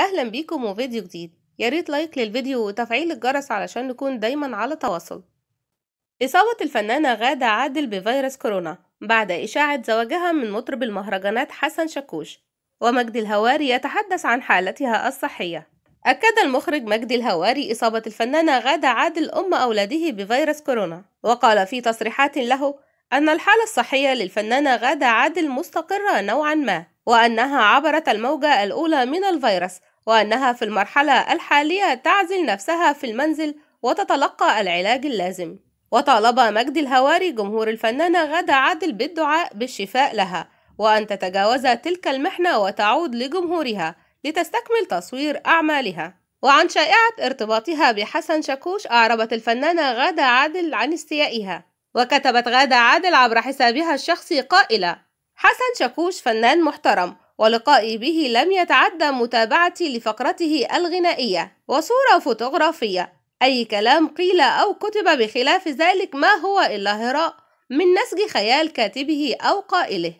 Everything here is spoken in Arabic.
أهلا بيكم وفيديو جديد. ياريت لايك للفيديو وتفعيل الجرس علشان نكون دايما على تواصل. إصابة الفنانة غادة عادل بفيروس كورونا بعد إشاعة زواجها من مطرب المهرجانات حسن شاكوش ومجدي الهواري يتحدث عن حالتها الصحية. أكد المخرج مجدي الهواري إصابة الفنانة غادة عادل أم أولاده بفيروس كورونا وقال في تصريحات له أن الحالة الصحية للفنانة غادة عادل مستقرة نوعا ما وأنها عبرت الموجة الأولى من الفيروس وأنها في المرحلة الحالية تعزل نفسها في المنزل وتتلقى العلاج اللازم. وطالب مجدي الهواري جمهور الفنانة غادة عادل بالدعاء بالشفاء لها وأن تتجاوز تلك المحنة وتعود لجمهورها لتستكمل تصوير أعمالها. وعن شائعة ارتباطها بحسن شاكوش أعربت الفنانة غادة عادل عن استيائها. وكتبت غادة عادل عبر حسابها الشخصي قائلة حسن شاكوش فنان محترم ولقائي به لم يتعدى متابعتي لفقرته الغنائية وصورة فوتوغرافية. أي كلام قيل أو كتب بخلاف ذلك ما هو إلا هراء من نسج خيال كاتبه أو قائله.